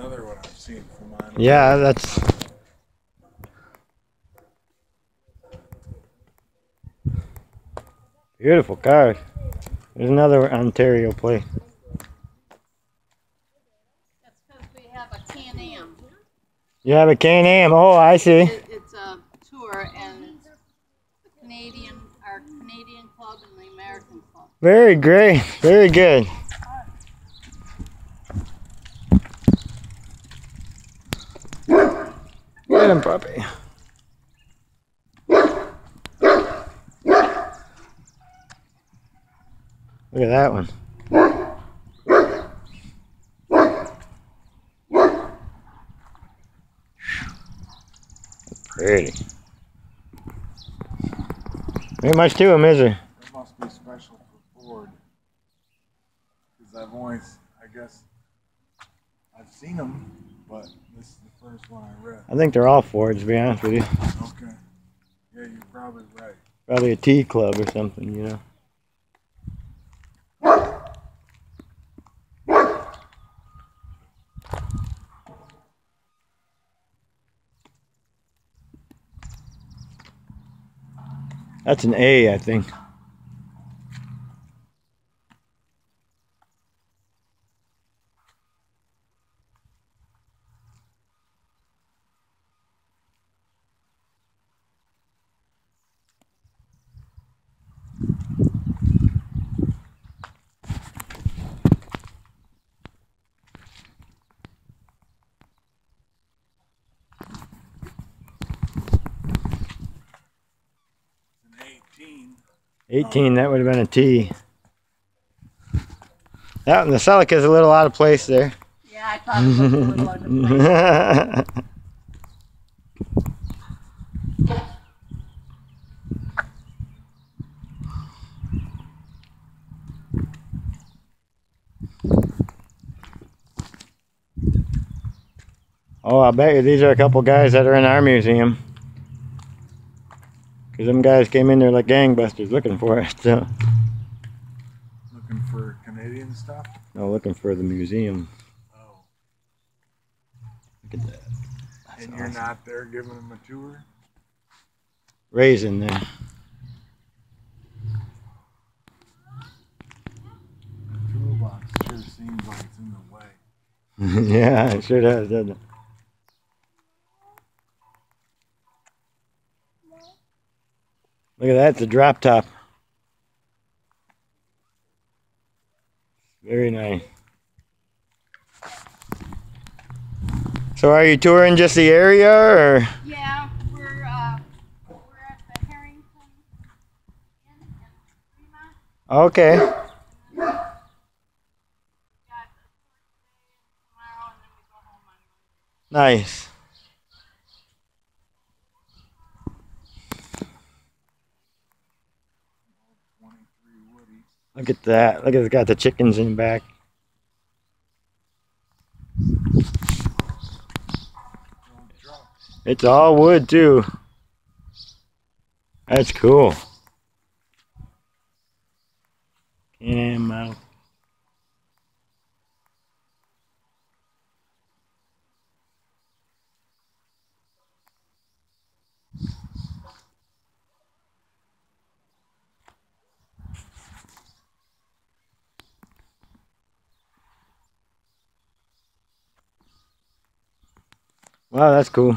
another one I've seen from mine. Yeah, that's. Beautiful card. There's another Ontario plate. That's because we have a Can-Am. You have a Can-Am. Oh, I see. It, it's a tour and the Canadian, our Canadian club and the American club. Very great. Very good. Get him, puppy. Look at that one. Pretty. Ain't much to him, is there? That must be special for Ford. Because I've always, I guess, I've seen them, but this first one I read. I think they're all Fords, to be honest with you. Okay. Yeah, you're probably right. Probably a T club or something, you know. That's an A, I think. It's an 18. 18, that would have been a T. That one, the Celica's a little out of place there. Yeah, I thought it was a little out of place. oh, I bet you these are a couple guys that are in our museum. Because them guys came in there like gangbusters looking for it. So, Looking for Canadian stuff? no, looking for the museum. Oh. Look at that. That's And you're awesome. not there giving them a tour? Raisin there. The toolbox sure seems like it's in the way. yeah, it sure does, doesn't it? Look at that, it's a drop top. Very nice. So are you touring just the area or? Yeah, we're, uh, we're at the Harrington Inn in Fremont. Okay. Got a tour today and tomorrow, and then we go home on Monday. Nice. Twenty-three Woody. Look at that. Look at it's got the chickens in the back. It's all wood too. That's cool. Can out. Wow, that's cool.